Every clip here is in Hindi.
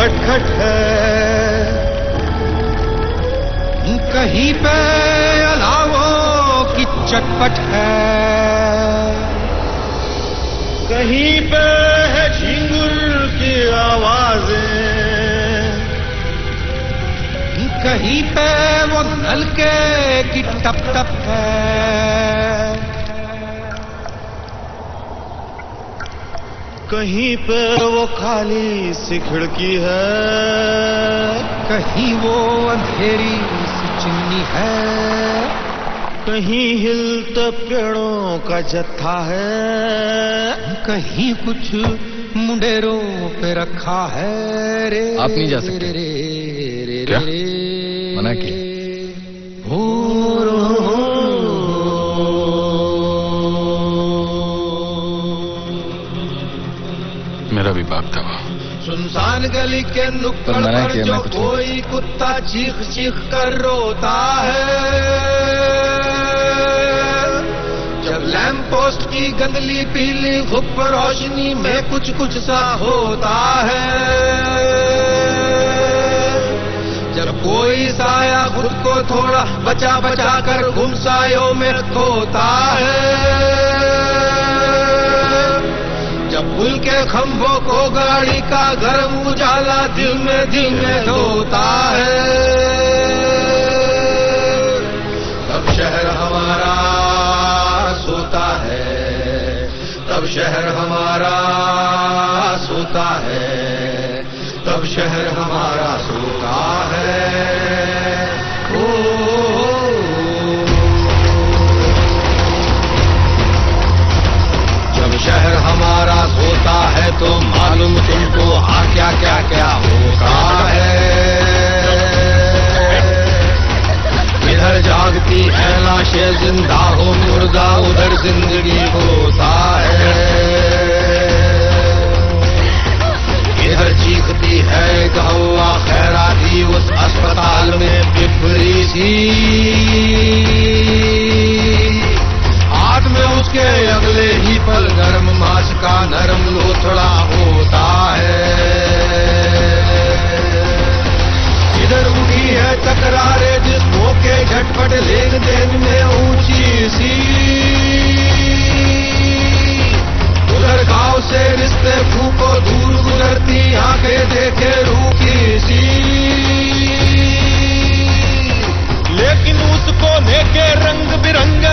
खटखट है। कहीं पे अलावों की चटपट है। कहीं पे है झिंगुर की आवाज़ें। कहीं पे वो नलके की टप टप है। कहीं पे वो खाली सी खिड़की है कहीं वो अंधेरी सी चिन्नी है कहीं हिलते पेड़ों का जत्था है कहीं कुछ मुंडेरों पे रखा है रे आप नहीं जा सकते। रे, रे, रे, क्या? रे, मना किया। मेरा भी बाप था सुनसान गली के नुक्कड़ पर किया, जो मैं कोई कुत्ता चीख चीख कर रोता है। जब लैम्प पोस्ट की गंदली पीली धूप रोशनी में कुछ कुछ सा होता है। जब कोई साया खुद को थोड़ा बचा बचा कर गुमसायों में खोता है। के खंभों को गाड़ी का गर्म उजाला धीमे धीमे धोता है। तब शहर हमारा सोता है, तब शहर हमारा सोता है।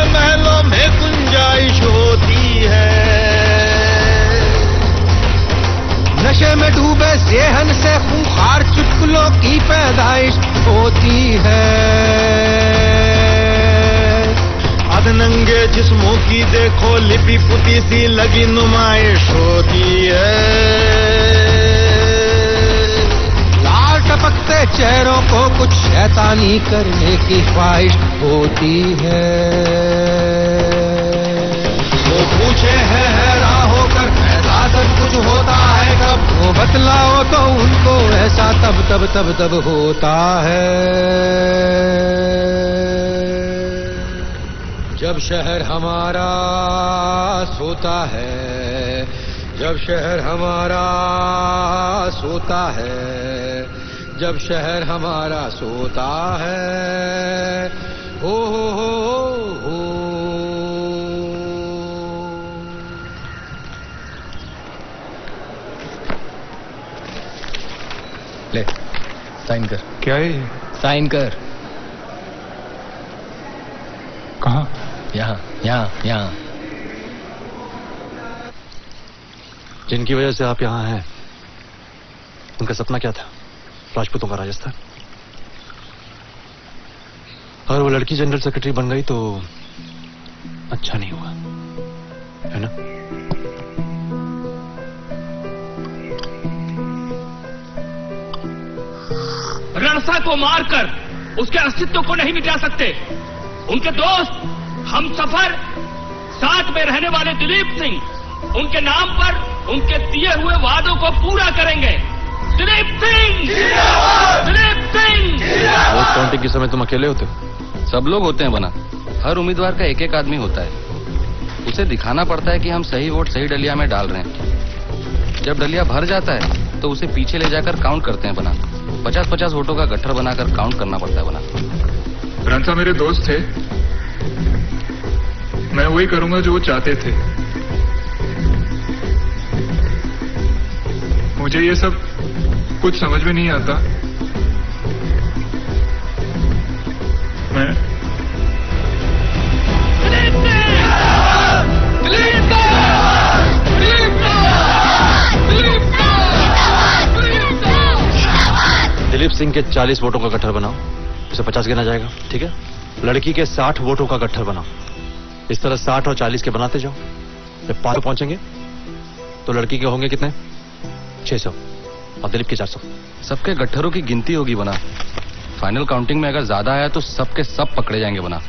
महलों में गुंजाइश होती है। नशे में डूबे सेहन से खूंखार चुटकुलों की पैदाइश होती है। अदनंगे जिस्मों की देखो लिपि पुती सी लगी नुमाइश होती है। शैतानी करने की ख्वाहिश होती है। वो पूछे है हैरान होकर ऐसा सब कुछ होता है कब? वो बतलाओ तो उनको ऐसा तब तब तब तब होता है। जब शहर हमारा सोता है जब शहर हमारा सोता है जब शहर हमारा सोता है हो हो हो हो ले साइन कर। क्या है साइन कर। कहा? यहाँ यहाँ यहाँ। जिनकी वजह से आप यहाँ हैं उनका सपना क्या था? राजपूतों का राजस्थान। और वो लड़की जनरल सेक्रेटरी बन गई तो अच्छा नहीं हुआ है ना? रणसा को मारकर उसके अस्तित्व को नहीं मिटा सकते। उनके दोस्त, हम सफ़र, साथ में रहने वाले दिलीप सिंह, उनके नाम पर उनके दिए हुए वादों को पूरा करेंगे। दिलीप सिंह वोट काउंटिंग के समय तुम अकेले होते हो। सब लोग होते हैं बना। हर उम्मीदवार का एक एक आदमी होता है। उसे दिखाना पड़ता है कि हम सही वोट सही डलिया में डाल रहे हैं। जब डलिया भर जाता है तो उसे पीछे ले जाकर काउंट करते हैं बना। पचास पचास वोटों का गट्ठर बनाकर काउंट करना पड़ता है बना। रंसा मेरे दोस्त थे। मैं वही करूँगा जो वो चाहते थे। मुझे ये सब कुछ समझ में नहीं आता। मैं दिलीप सिंह के 40 वोटों का गट्ठर बनाओ। उसे 50 गिना जाएगा ठीक है? लड़की के 60 वोटों का गट्ठर बनाओ। इस तरह 60 और 40 के बनाते जाओ। जब पाँच पहुँचेंगे। तो लड़की के होंगे कितने? 600 और दिलीप के 400 सबके गट्ठरों की गिनती होगी बना। फाइनल काउंटिंग में अगर ज़्यादा आया तो सबके सब पकड़े जाएँगे बना।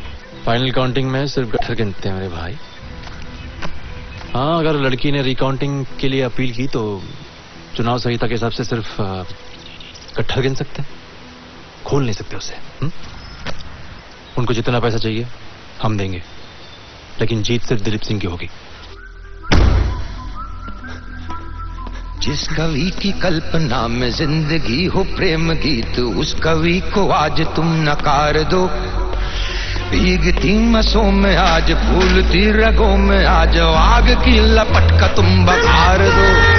फाइनल काउंटिंग में सिर्फ़ गट्ठर गिनते हैं मेरे भाई। हाँ अगर लड़की ने रिकाउंटिंग के लिए अपील की तो चुनाव संहिता के हिसाब से सिर्फ़ गट्ठर गिन सकते हैं। खोल नहीं सकते उसे हुँ? उनको जितना पैसा चाहिए हम देंगे। लेकिन जीत सिर्फ़ दिलीप सिंह की होगी। जिस कवि की कल्पना में ज़िंदगी हो प्रेम गीत, उस कवि को आज तुम नकार दो। भीगती मसों में आज, फूलती रगों में आज, आग की लपट का तुम बघार दो।